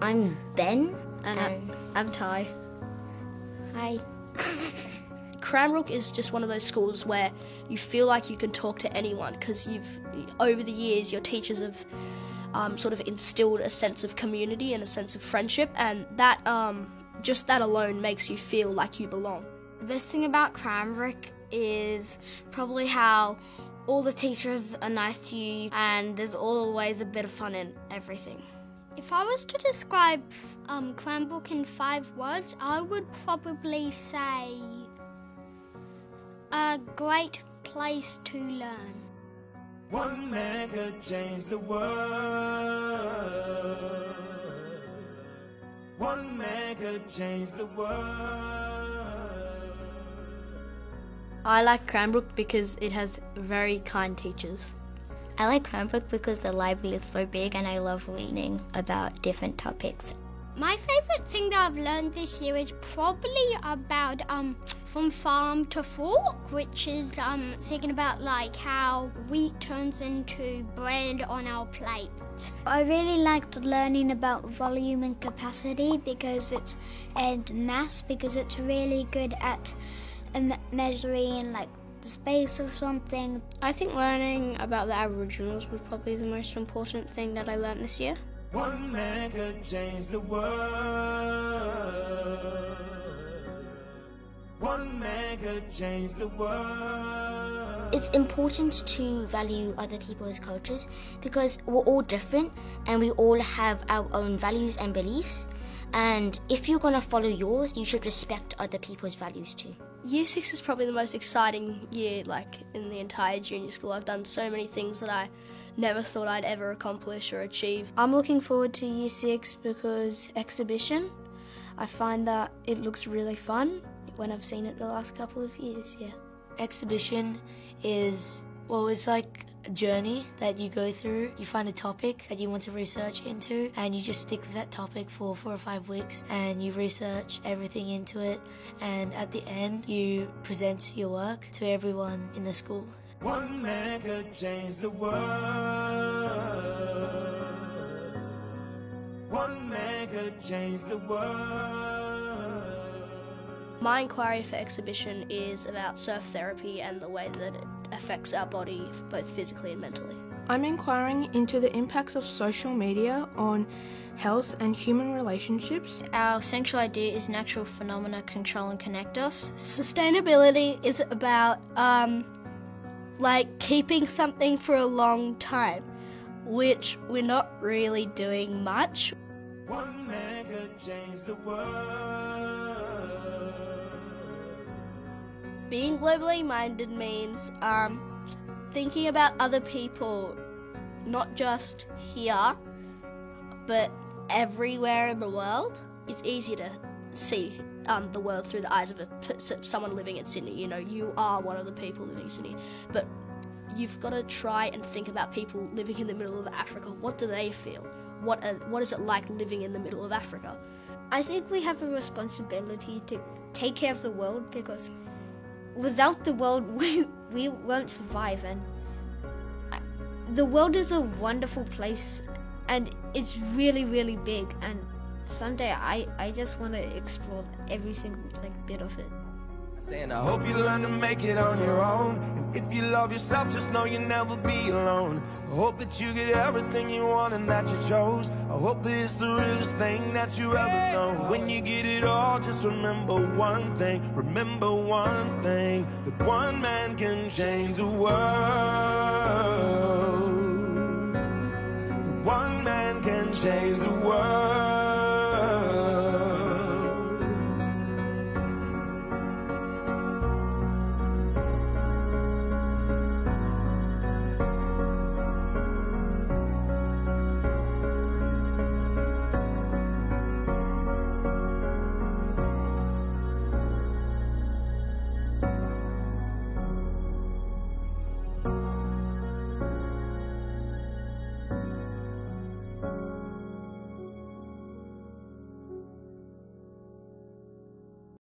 I'm Ben. And, and I'm Ty. Hi. Cranbrook is just one of those schools where you feel like you can talk to anyone because you've, over the years, your teachers have um, sort of instilled a sense of community and a sense of friendship, and that um, just that alone makes you feel like you belong. The best thing about Cranbrook is probably how all the teachers are nice to you, and there's always a bit of fun in everything. If I was to describe um, Cranbrook in five words, I would probably say a great place to learn. One man could change the world. One man could change the world. I like Cranbrook because it has very kind teachers. I like Cranbrook because the library is so big and I love reading about different topics. My favourite thing that I've learned this year is probably about um, from farm to fork, which is um, thinking about like how wheat turns into bread on our plates. I really liked learning about volume and capacity because it's and mass because it's really good at um, measuring like the space of something. I think learning about the Aboriginals was probably the most important thing that I learned this year. One man could change the world. One man could change the world. It's important to value other people's cultures because we're all different and we all have our own values and beliefs. And if you're going to follow yours, you should respect other people's values too. Year six is probably the most exciting year, like in the entire junior school. I've done so many things that I never thought I'd ever accomplish or achieve. I'm looking forward to year six because exhibition. I find that it looks really fun when I've seen it the last couple of years, yeah. Exhibition is well, it's like a journey that you go through. You find a topic that you want to research into, and you just stick with that topic for four or five weeks, and you research everything into it. And at the end, you present your work to everyone in the school. One man could change the world. One man could change the world. My inquiry for exhibition is about surf therapy and the way that it affects our body both physically and mentally. I'm inquiring into the impacts of social media on health and human relationships. Our central idea is natural phenomena control and connect us. Sustainability is about um, like keeping something for a long time, which we're not really doing much. One man could change the world. Being globally minded means um, thinking about other people, not just here, but everywhere in the world. It's easy to see um, the world through the eyes of a, someone living in Sydney. You know, you are one of the people living in Sydney, but you've got to try and think about people living in the middle of Africa. What do they feel? What are, what is it like living in the middle of Africa? I think we have a responsibility to take care of the world because without the world, we, we won't survive. And the world is a wonderful place and it's really, really big. And someday I, I just want to explore every single like bit of it. Saying, I hope you learn to make it on your own. And if you love yourself, just know you'll never be alone. I hope that you get everything you want and that you chose. I hope that it's the realest thing that you ever know. When you get it all, just remember one thing. Remember one thing that one man can change the world. That One man can change the world.